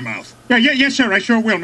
mouth. Yeah, yeah, yes, sir. I sure will.